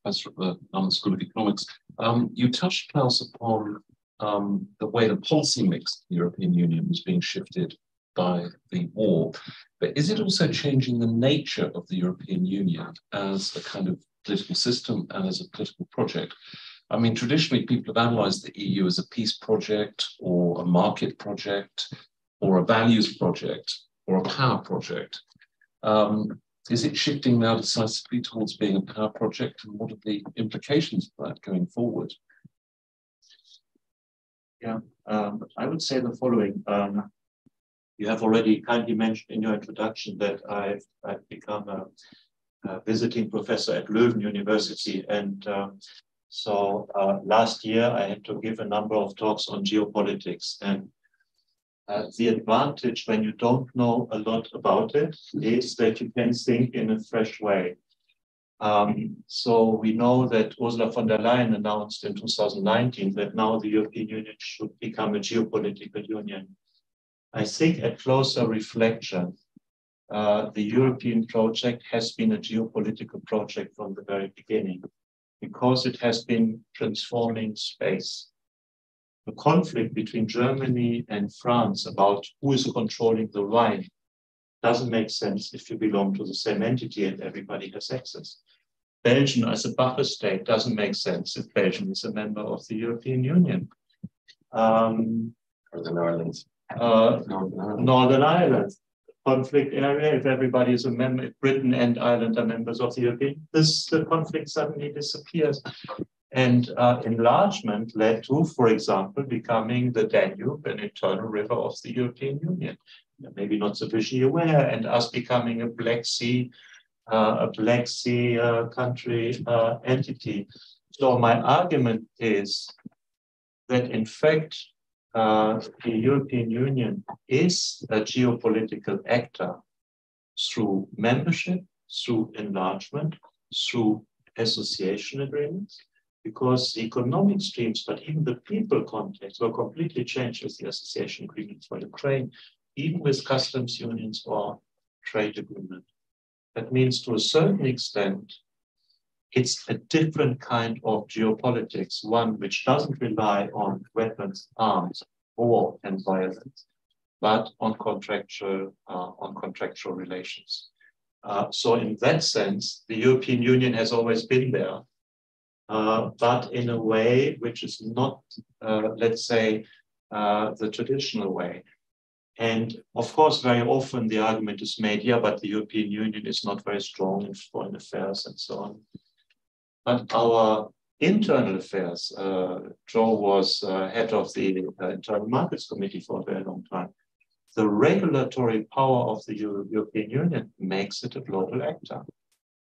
professor at the London School of Economics. Um, you touched, Klaus, upon um, the way the policy mix in the European Union was being shifted by the war. But is it also changing the nature of the European Union as a kind of political system and as a political project? I mean, traditionally, people have analyzed the EU as a peace project or a market project or a values project or a power project. Um, is it shifting now decisively towards being a power project? And what are the implications of that going forward? Yeah, um, I would say the following. Um, you have already kindly mentioned in your introduction that I've, I've become a, a visiting professor at Leuven University. And um, so uh, last year I had to give a number of talks on geopolitics. And uh, the advantage when you don't know a lot about it is that you can think in a fresh way. Um, so we know that Ursula von der Leyen announced in 2019 that now the European Union should become a geopolitical union. I think at closer reflection, uh, the European project has been a geopolitical project from the very beginning because it has been transforming space. The conflict between Germany and France about who is controlling the Rhine doesn't make sense if you belong to the same entity and everybody has access. Belgium as a buffer state doesn't make sense if Belgium is a member of the European Union. Um, Northern Ireland. Uh, Northern Ireland. Northern Ireland conflict area, if everybody is a member, if Britain and Ireland are members of the European, this the conflict suddenly disappears. And uh, enlargement led to, for example, becoming the Danube an internal river of the European Union. Maybe not sufficiently aware, and us becoming a Black Sea, uh, a Black Sea uh, country uh, entity. So my argument is that in fact, uh, the European Union is a geopolitical actor through membership, through enlargement, through association agreements, because the economic streams, but even the people context were completely changed with the association agreement for Ukraine, even with customs unions or trade agreement. That means to a certain extent, it's a different kind of geopolitics, one which doesn't rely on weapons, arms, war, and violence, but on contractual uh, on contractual relations. Uh, so in that sense, the European Union has always been there, uh, but in a way which is not, uh, let's say, uh, the traditional way. And of course, very often the argument is made, yeah, but the European Union is not very strong in foreign affairs and so on. But our internal affairs, uh, Joe was uh, head of the Internal Markets Committee for a very long time. The regulatory power of the Euro European Union makes it a global actor.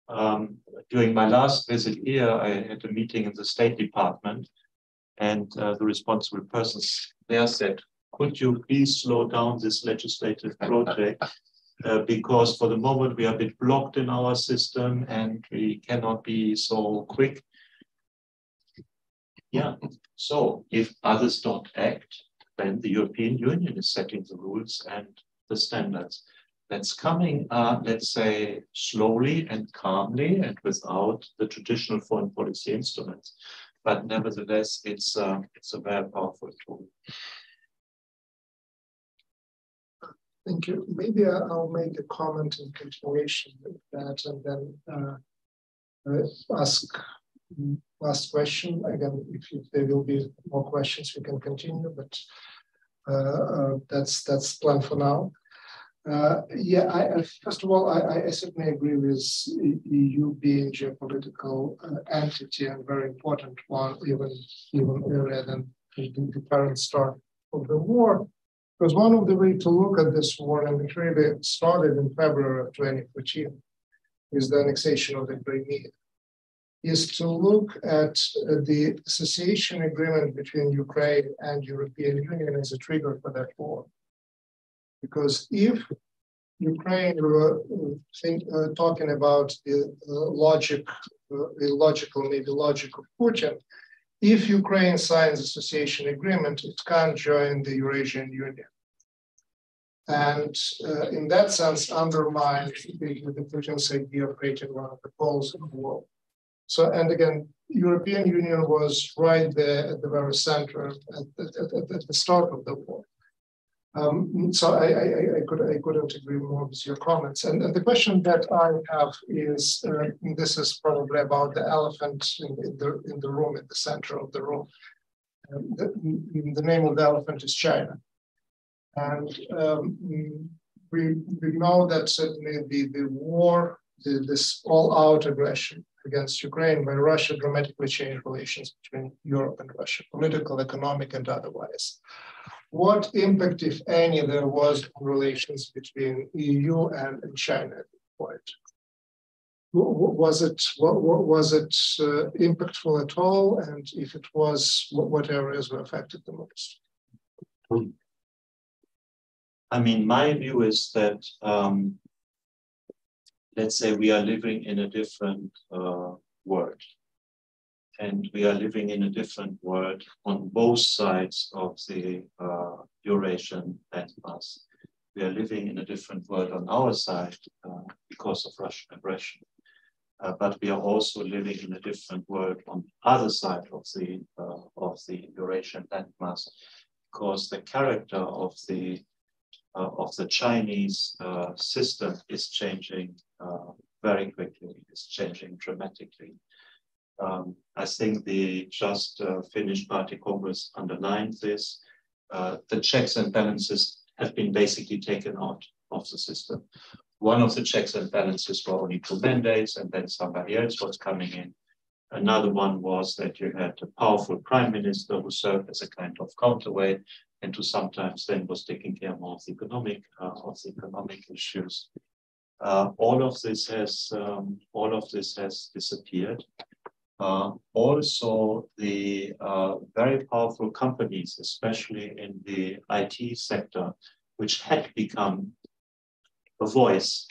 Um, during my last visit here, I had a meeting in the State Department, and uh, the responsible persons there said, could you please slow down this legislative project uh, because for the moment we are a bit blocked in our system and we cannot be so quick. Yeah, so if others don't act, then the European Union is setting the rules and the standards. That's coming, uh, let's say, slowly and calmly and without the traditional foreign policy instruments. But nevertheless, it's, uh, it's a very powerful tool. Thank you. Maybe I'll make a comment in continuation of that and then uh, ask last question. Again, if, there will be more questions, we can continue, but uh, uh that's that's planned for now. Uh, yeah, I, first of all, I, I, certainly agree with EU being geopolitical uh, entity and very important one, even even earlier than the, current start of the war. Because one of the ways to look at this war, and it really started in February of 2014, is the annexation of the Crimea, is to look at uh, the association agreement between Ukraine and European Union as a trigger for that war. Because if Ukraine were uh, think, uh, talking about the uh, logic, uh, illogical, maybe logic of Putin, if Ukraine signs association agreement, it can't join the Eurasian Union. And uh, in that sense, undermine the, the Putin's idea of creating one of the poles in the world. So, and again, European Union was right there at the very center at, at, at, at the start of the war. Um, so I, I, I, could, I couldn't agree more with your comments. And, and the question that I have is, uh, this is probably about the elephant in, in, the, in the room, in the center of the room. Um, the, the, name of the elephant is China. And um, we, we know that certainly the, the war, the, this all-out aggression against Ukraine by Russia dramatically changed relations between Europe and Russia, political, economic, and otherwise. What impact, if any, there was on relations between EU and, China at the point? Was it was it uh, impactful at all? And if it was, what, what areas were affected the most? I mean, my view is that um, let's say we are living in a different uh, world. And we are living in a different world on both sides of the uh, Eurasian landmass. We are living in a different world on our side uh, because of Russian aggression. Uh, but we are also living in a different world on the other side of the, uh, of the Eurasian landmass because the character of the uh, of the Chinese uh, system is changing very quickly, it's changing dramatically. Um, I think the just uh, finished party congress underlined this. Uh, the checks and balances have been basically taken out of the system. One of the checks and balances were only two mandates, and then somebody else was coming in. Another one was that you had a powerful prime minister who served as a kind of counterweight and who sometimes then was taking care more of the economic uh, of the economic issues. Uh, all of this has um, all of this has disappeared. Uh, also, the uh, very powerful companies, especially in the IT sector, which had become a voice,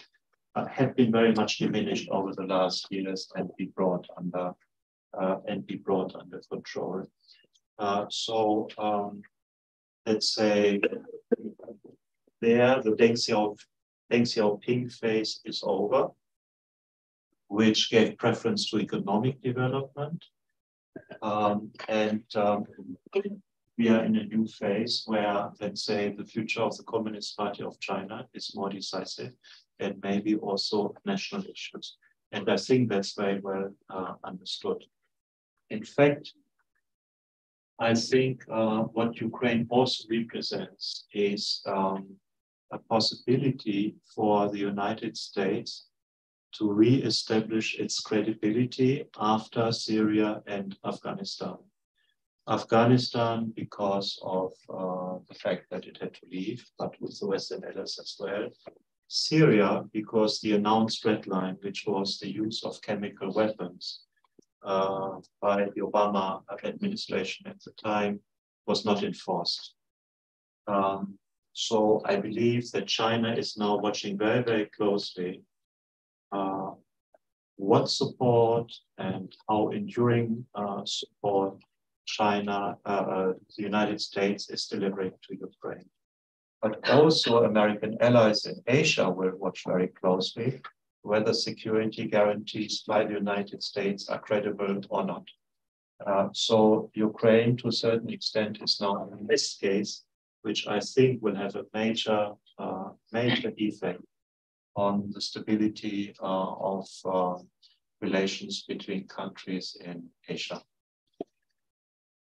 uh, had been very much diminished over the last years and be brought under uh, and be brought under control. so um, let's say there the Deng Xiaoping phase is over, which gave preference to economic development. Um, and um, we are in a new phase where, let's say, the future of the Communist Party of China is more decisive and maybe also national issues. And I think that's very well uh, understood. In fact, I think uh, what Ukraine also represents is um, a possibility for the United States to re-establish its credibility after Syria and Afghanistan. Afghanistan because of uh, the fact that it had to leave, but with the Western allies as well. Syria because the announced red line, which was the use of chemical weapons, uh, by the Obama administration at the time was not enforced. Um, so I believe that China is now watching very, very closely uh, what support and how enduring uh, support China, uh, uh, the United States is delivering to Ukraine. But also American allies in Asia will watch very closely whether security guarantees by the United States are credible or not. Uh, so Ukraine, to a certain extent, is now in this case, which I think will have a major, uh, major effect on the stability uh, of uh, relations between countries in Asia.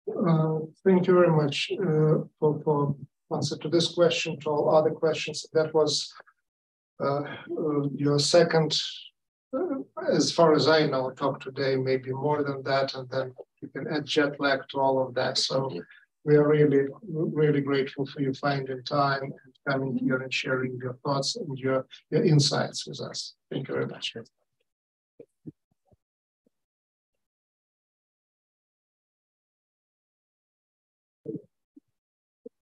Uh, thank you very much uh, for, for answer to this question, to all other questions. That was uh, uh, your second, uh, as far as I know, talk today, maybe more than that, and then you can add jet lag to all of that. So we are really, really grateful for you finding time and coming here and sharing your thoughts and your, your insights with us. Thank you very much.